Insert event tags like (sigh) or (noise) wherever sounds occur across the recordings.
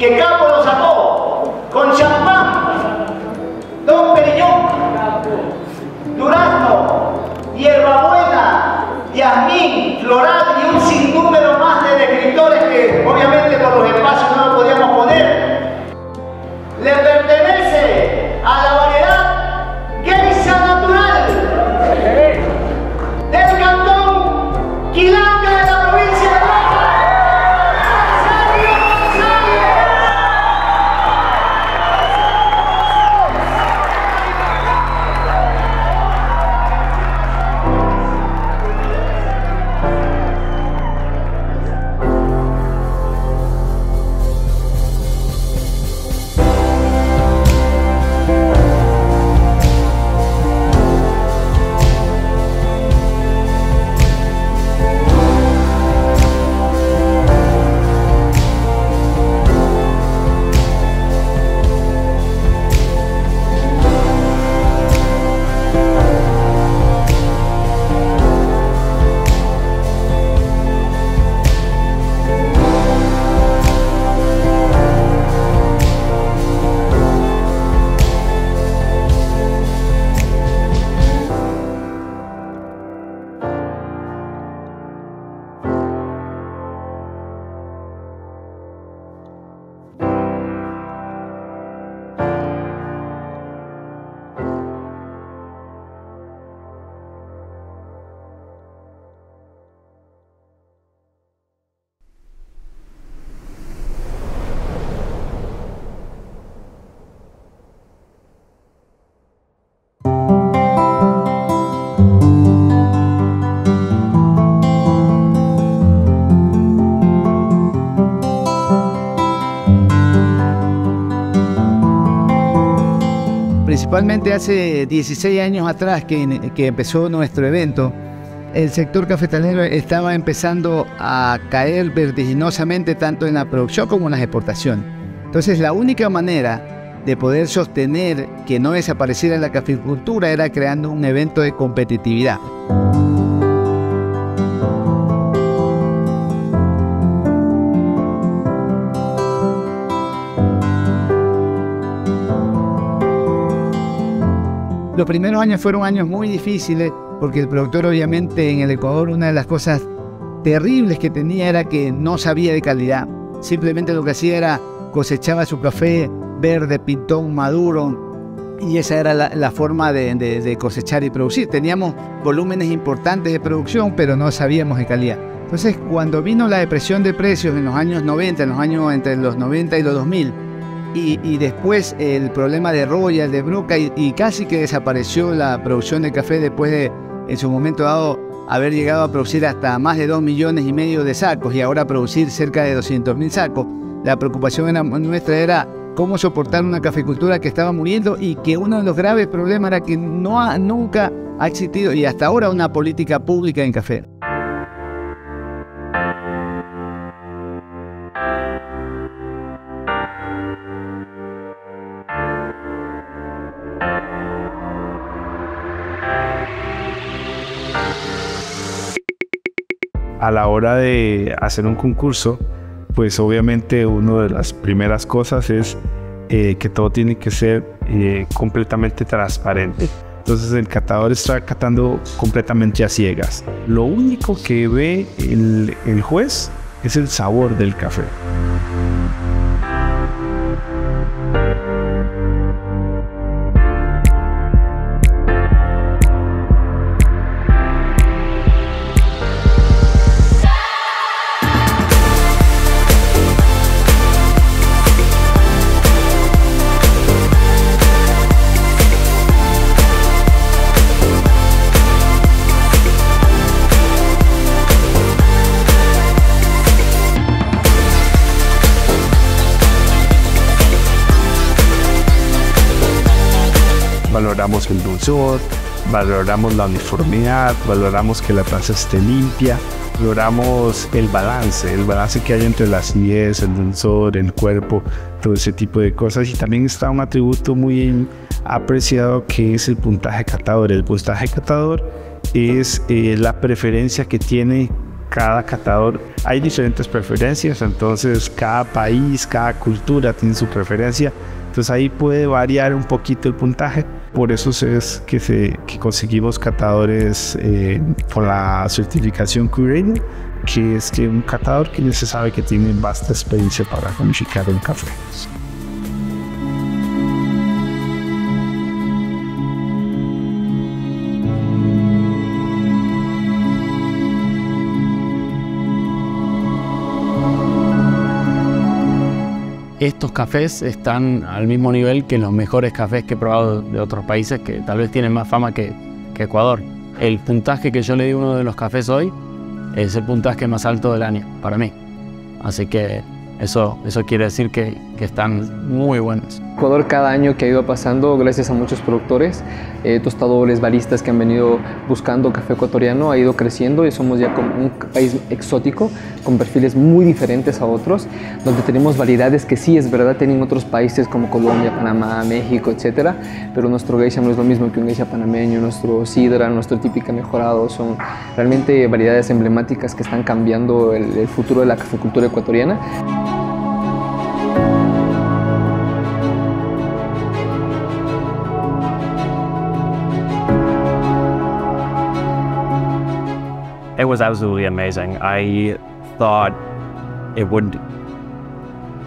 que Capo lo sacó con champán, Don Periñón, durazno, hierbabuena, yasmín, floral y un sinnúmero Principalmente hace 16 años atrás que, que empezó nuestro evento, el sector cafetalero estaba empezando a caer vertiginosamente tanto en la producción como en las exportaciones. Entonces la única manera de poder sostener que no desapareciera la caficultura era creando un evento de competitividad. Los primeros años fueron años muy difíciles porque el productor obviamente en el Ecuador una de las cosas terribles que tenía era que no sabía de calidad. Simplemente lo que hacía era cosechaba su café verde, pintón, maduro y esa era la, forma de, de, de, cosechar y producir. Teníamos volúmenes importantes de producción pero no sabíamos de calidad. Entonces cuando vino la depresión de precios en los años 90, en los años entre los 90 y los 2000, y, después el problema de Royal, de Broca, y, casi que desapareció la producción de café después de, en su momento dado, haber llegado a producir hasta más de 2 millones y medio de sacos y ahora producir cerca de 200 mil sacos. La preocupación era, nuestra era cómo soportar una caficultura que estaba muriendo y que uno de los graves problemas era que no ha, nunca ha existido y hasta ahora una política pública en café. A la hora de hacer un concurso, pues obviamente una de las primeras cosas es eh, que todo tiene que ser eh, completamente transparente. Entonces el catador está catando completamente a ciegas. Lo único que ve el, el juez es el sabor del café. Valoramos el dulzor, valoramos la uniformidad, valoramos que la taza esté limpia, valoramos el balance, el balance que hay entre la acidez, el dulzor, el cuerpo, todo ese tipo de cosas. Y también está un atributo muy apreciado que es el puntaje catador. El puntaje catador es eh, la preferencia que tiene cada catador hay diferentes preferencias, entonces cada país, cada cultura tiene su preferencia, entonces ahí puede variar un poquito el puntaje. Por eso es que, se, que conseguimos catadores eh, con la certificación Curator, que es que un catador que ya se sabe que tiene vasta experiencia para calificar un café. Estos cafés están al mismo nivel que los mejores cafés que he probado de otros países que tal vez tienen más fama que, Ecuador. El puntaje que yo le di a uno de los cafés hoy es el puntaje más alto del año para mí. Así que eso, eso quiere decir que, que están muy buenos. Ecuador cada año que ha ido pasando, gracias a muchos productores, eh, tostadores, baristas que han venido buscando café ecuatoriano, ha ido creciendo y somos ya como un país exótico con perfiles muy diferentes a otros, donde tenemos variedades que sí es verdad tienen otros países como Colombia, Panamá, México, etcétera, pero nuestro geisha no es lo mismo que un geisha panameño, nuestro sidra, nuestro típica mejorado, son realmente variedades emblemáticas que están cambiando el, el futuro de la cafecultura ecuatoriana. It was absolutely amazing. I thought it would,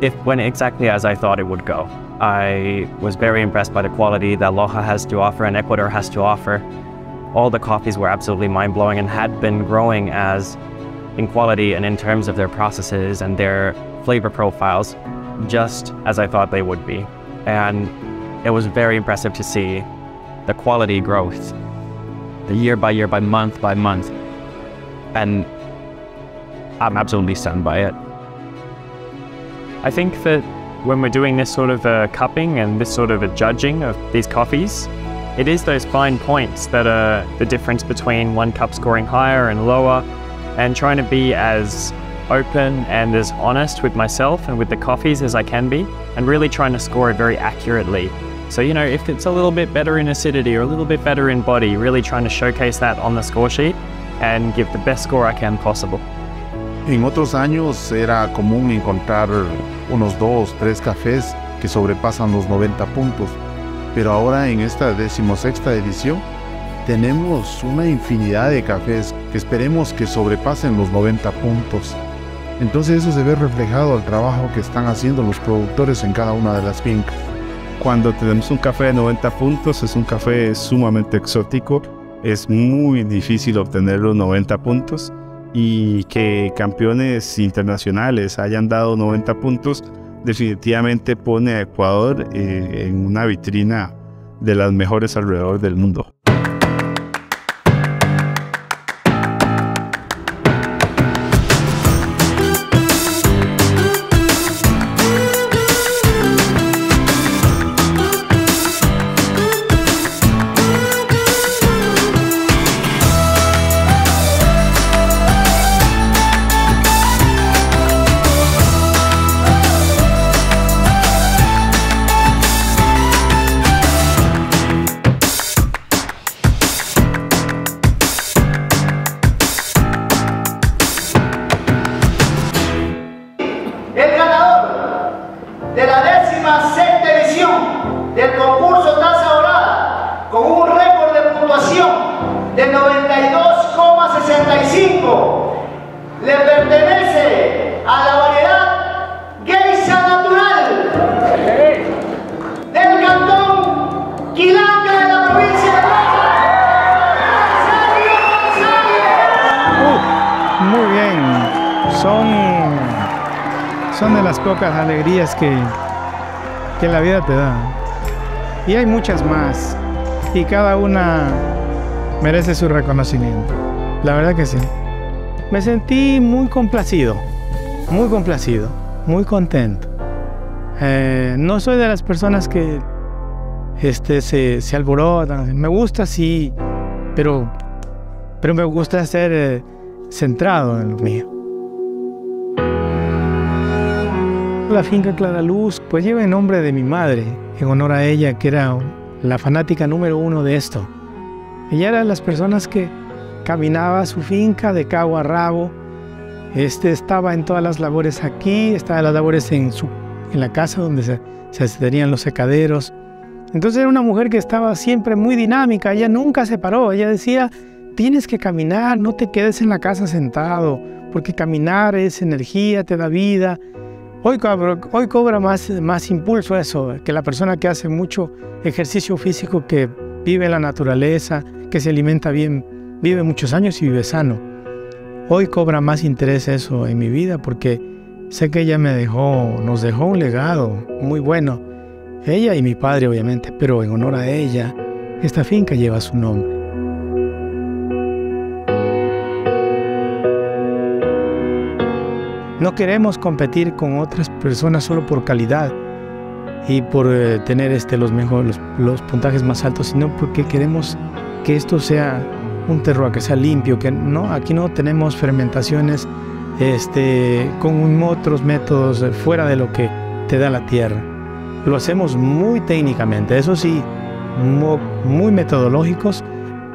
it went exactly as I thought it would go. I was very impressed by the quality that Loja has to offer and Ecuador has to offer. All the coffees were absolutely mind blowing and had been growing as in quality and in terms of their processes and their flavor profiles, just as I thought they would be. And it was very impressive to see the quality growth, the year by year, by month by month and I'm absolutely stunned by it. I think that when we're doing this sort of a cupping and this sort of a judging of these coffees, it is those fine points that are the difference between one cup scoring higher and lower, and trying to be as open and as honest with myself and with the coffees as I can be, and really trying to score it very accurately. So, you know, if it's a little bit better in acidity or a little bit better in body, really trying to showcase that on the score sheet and give the best score I can possible. En otros años era común encontrar unos dos, tres cafés que sobrepasan los 90 puntos, pero ahora en esta decimosexta edición tenemos una infinidad de cafés que esperemos que sobrepasen los 90 puntos. Entonces eso se ve reflejado al trabajo que están haciendo los productores en cada una de las fincas. Cuando tenemos un café de 90 puntos es un café sumamente exótico es muy difícil obtener los 90 puntos y que campeones internacionales hayan dado 90 puntos definitivamente pone a Ecuador eh, en una vitrina de las mejores alrededor del mundo. Pocas alegrías que, que la vida te da. Y hay muchas más, y cada una merece su reconocimiento. La verdad que sí. Me sentí muy complacido, muy complacido, muy contento. Eh, no soy de las personas que este, se, se alborotan. Me gusta, sí, pero, pero me gusta ser eh, centrado en lo mío. La finca Clara Luz pues lleva el nombre de mi madre, en honor a ella, que era la fanática número uno de esto. Ella era de las personas que caminaba su finca de cabo a rabo Este estaba en todas las labores aquí, estaba en las labores en, su, en la casa donde se, se tenían los secaderos. Entonces era una mujer que estaba siempre muy dinámica, ella nunca se paró, ella decía, tienes que caminar, no te quedes en la casa sentado, porque caminar es energía, te da vida. Hoy cobra, más, más impulso eso, que la persona que hace mucho ejercicio físico, que vive la naturaleza, que se alimenta bien, vive muchos años y vive sano. Hoy cobra más interés eso en mi vida porque sé que ella me dejó, nos dejó un legado muy bueno. Ella y mi padre obviamente, pero en honor a ella, esta finca lleva su nombre. No queremos competir con otras personas solo por calidad y por eh, tener este, los, los, puntajes más altos, sino porque queremos que esto sea un terroir, que sea limpio, que no, aquí no tenemos fermentaciones este, con otros métodos fuera de lo que te da la tierra. Lo hacemos muy técnicamente, eso sí, muy metodológicos,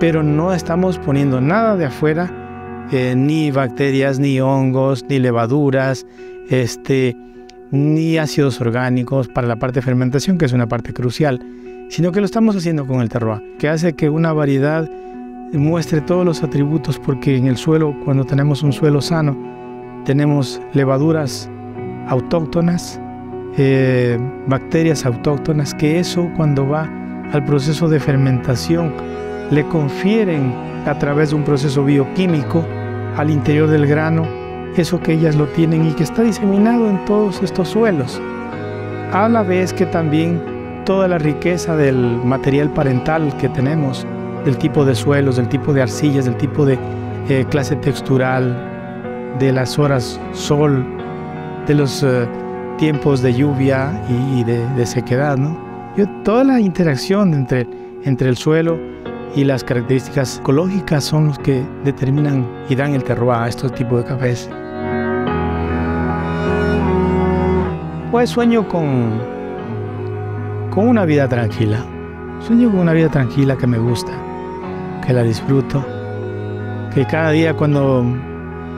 pero no estamos poniendo nada de afuera eh, ni bacterias, ni hongos, ni levaduras, este, ni ácidos orgánicos para la parte de fermentación, que es una parte crucial, sino que lo estamos haciendo con el terroir, que hace que una variedad muestre todos los atributos, porque en el suelo, cuando tenemos un suelo sano, tenemos levaduras autóctonas, eh, bacterias autóctonas, que eso cuando va al proceso de fermentación le confieren a través de un proceso bioquímico al interior del grano, eso que ellas lo tienen y que está diseminado en todos estos suelos. A la vez que también toda la riqueza del material parental que tenemos, del tipo de suelos, del tipo de arcillas, del tipo de eh, clase textural, de las horas sol, de los eh, tiempos de lluvia y, de, sequedad, ¿no? toda la interacción entre, entre el suelo y las características ecológicas son los que determinan y dan el terroir a estos tipos de cafés. Pues sueño con, con una vida tranquila. Sueño con una vida tranquila que me gusta, que la disfruto, que cada día cuando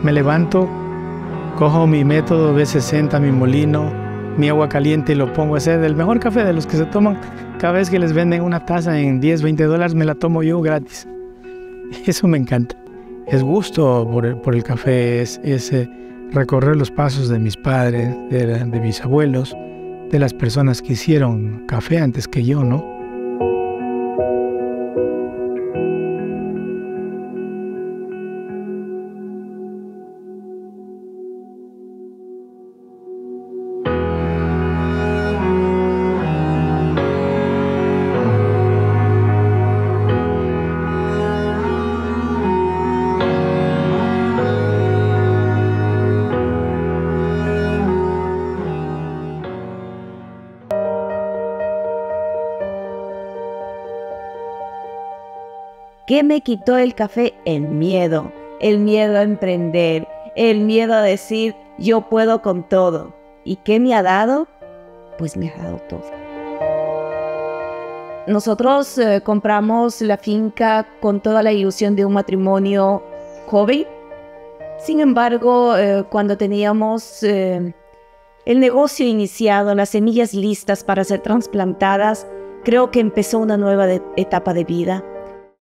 me levanto, cojo mi método B60, mi molino, mi agua caliente y lo pongo a hacer el mejor café de los que se toman cada vez que les venden una taza en 10, 20 dólares, me la tomo yo gratis. (laughs) Eso me encanta. Es gusto por el, café, es, eh, recorrer los pasos de mis padres, de mis abuelos, de las personas que hicieron café antes que yo, ¿no? ¿Qué me quitó el café? El miedo, el miedo a emprender, el miedo a decir yo puedo con todo. ¿Y qué me ha dado? Pues me ha dado todo. Nosotros eh, compramos la finca con toda la ilusión de un matrimonio joven. Sin embargo, eh, cuando teníamos eh, el negocio iniciado, las semillas listas para ser trasplantadas, creo que empezó una nueva etapa de vida